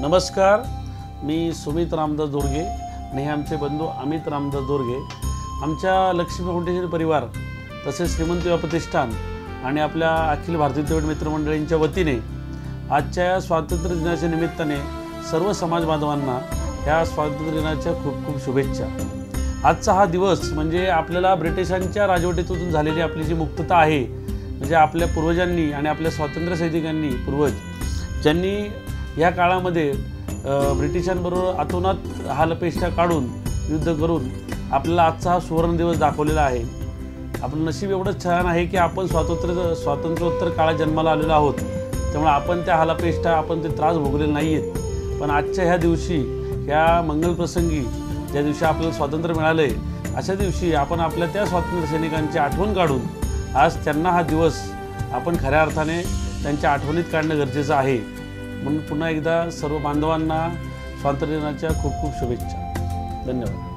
नमस्कार मी सुमित रामदास दोरगे आणि हे आमचे बंधू अमित रामदास दोरगे. आमच्या लक्ष्मी फाउंडेशन परिवार तसेच श्रीमंत युवा प्रतिष्ठान आणि आपल्या अखिल भारतीय विद्यापीठ मित्रमंडळींच्या वतीने आजच्या या स्वातंत्र्य दिनाच्या निमित्ताने सर्व समाज बांधवांना ह्या स्वातंत्र्य दिनाच्या खूप खूप शुभेच्छा. आजचा हा दिवस म्हणजे आपल्याला ब्रिटिशांच्या राजवटीतून झालेली आपली जी मुक्तता आहे म्हणजे आपल्या पूर्वजांनी आणि आपल्या स्वातंत्र्य सैनिकांनी पूर्वज ज्यांनी या काळामध्ये ब्रिटिशांबरोबर अतोनात हालपेष्टा काढून युद्ध करून आपल्याला आजचा हा सुवर्ण दिवस दाखवलेला आहे. आपलं नशीब एवढंच छान आहे की आपण स्वातंत्र्य स्वातंत्र्योत्तर काळात जन्माला आलेलो आहोत. त्यामुळे आपण त्या हालापेष्टा आपण ते त्रास भोगलेले नाही आहेत पण आजच्या ह्या दिवशी ह्या मंगलप्रसंगी ज्या दिवशी आपल्याला स्वातंत्र्य मिळालं आहे अशा दिवशी आपण आपल्या त्या स्वातंत्र्य सैनिकांची आठवण काढून आज त्यांना हा दिवस आपण खऱ्या अर्थाने त्यांच्या आठवणीत काढणं गरजेचं आहे. म्हणून पुन्हा एकदा सर्व बांधवांना स्वातंत्र्य दिनाच्या खूप खूप शुभेच्छा. धन्यवाद.